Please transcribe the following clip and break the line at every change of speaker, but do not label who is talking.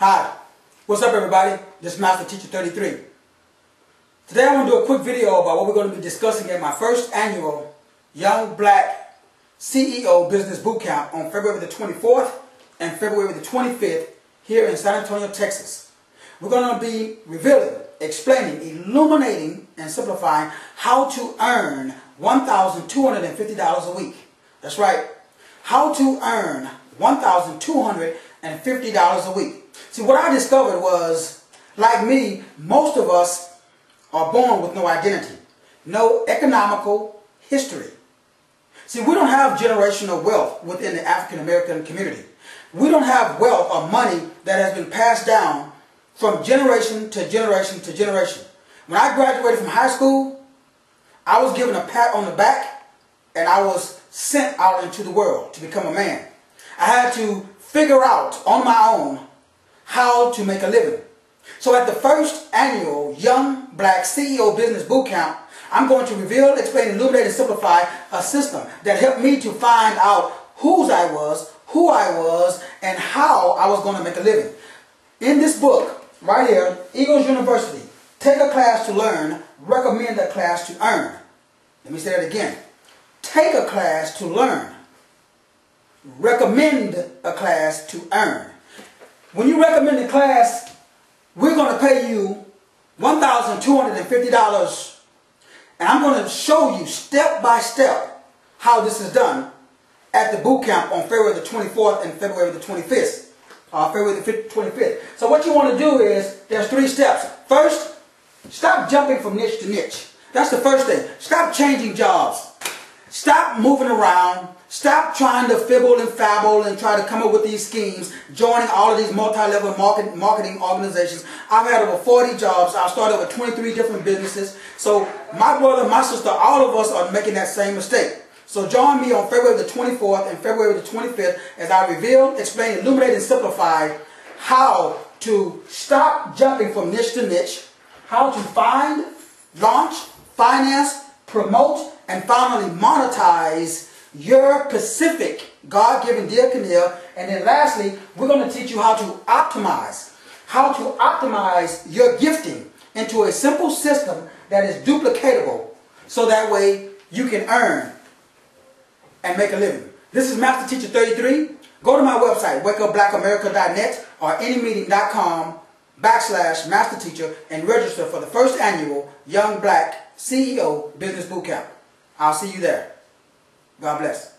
Hi, what's up everybody? This is Master Teacher 33. Today I want to do a quick video about what we're going to be discussing at my first annual Young Black CEO Business Bootcamp on February the 24th and February the 25th here in San Antonio, Texas. We're going to be revealing, explaining, illuminating, and simplifying how to earn $1,250 a week. That's right. How to earn $1,250 a week. See, what I discovered was, like me, most of us are born with no identity, no economical history. See, we don't have generational wealth within the African American community. We don't have wealth or money that has been passed down from generation to generation to generation. When I graduated from high school, I was given a pat on the back and I was sent out into the world to become a man. I had to figure out on my own how to make a living. So at the first annual Young Black CEO Business Bootcamp, I'm going to reveal, explain, illuminate, and simplify a system that helped me to find out whose I was, who I was, and how I was going to make a living. In this book, right here, Eagless University, take a class to learn, recommend a class to earn. Let me say that again. Take a class to learn, recommend a class to earn. When you recommend a class, we're going to pay you $1,250 and I'm going to show you step by step how this is done at the boot camp on February the 24th and February the 25th. Uh, February the 25th. So what you want to do is, there's three steps. First, stop jumping from niche to niche. That's the first thing. Stop changing jobs. Stop moving around. Stop trying to fibble and fabble and try to come up with these schemes, joining all of these multi-level market, marketing organizations. I've had over 40 jobs. I've started over 23 different businesses. So my brother, my sister, all of us are making that same mistake. So join me on February the 24th and February the 25th as I reveal, explain, illuminate, and simplify how to stop jumping from niche to niche, how to find, launch, finance, promote, and finally monetize your Pacific God-given deal Canil. And then lastly, we're going to teach you how to optimize, how to optimize your gifting into a simple system that is duplicatable so that way you can earn and make a living. This is Master Teacher 33. Go to my website, wakeupblackamerica.net or anymeeting.com backslash master teacher and register for the first annual Young Black CEO Business Bootcamp. I'll see you there. God bless.